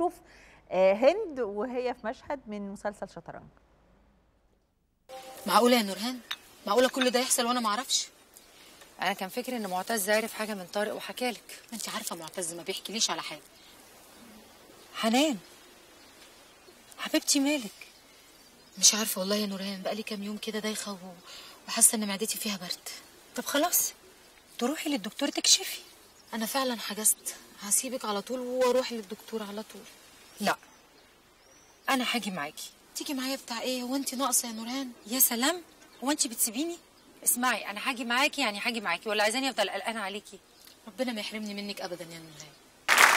نشوف آه، هند وهي في مشهد من مسلسل شطرنج. معقوله يا نورهان؟ معقوله كل ده يحصل وأنا ما أعرفش أنا كان فكري إن معتز عارف حاجة من طارق وحكالك. انت عارفة معتز ما بيحكيليش على حاجة. حنان. حبيبتي مالك؟ مش عارفة والله يا نورهان بقالي كام يوم كده دايخة و- وحاسة إن معدتي فيها برد. طب خلاص تروحي للدكتور تكشفي. أنا فعلا حجزت. هسيبك على طول وأروح للدكتور على طول. لا. أنا هاجي معاكي. تيجي معايا بتاع إيه؟ هو انت ناقصة يا نورهان؟ يا سلام. هو انت بتسيبيني؟ اسمعي أنا هاجي معاكي يعني هاجي معاكي. ولا عايزاني أفضل قلقانة عليكي؟ ربنا ما يحرمني منك ابدا يا نورهان.